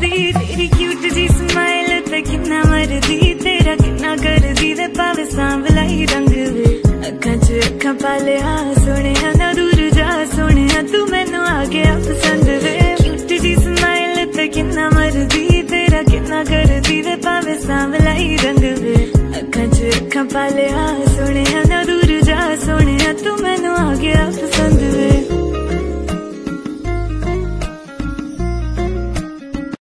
दी तेरी क्यूट जी स्माइल ते किन्ना मरदी, तेरा किन्ना करदी ते पावे सांवला ही रंग वे। अखां च अखां पालिया सोने ना दूर जा, सोने तू मैनू आ गया पसंद वे। क्यूट जी स्माइल ते किन्ना मरदी, तेरा किन्ना करदी ते पावे सांवला ही रंग वे। अखां च अखां पालिया सोने